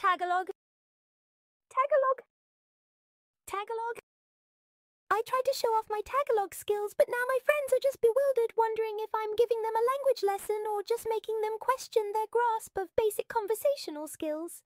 Tagalog. Tagalog. Tagalog. I tried to show off my Tagalog skills, but now my friends are just bewildered, wondering if I'm giving them a language lesson or just making them question their grasp of basic conversational skills.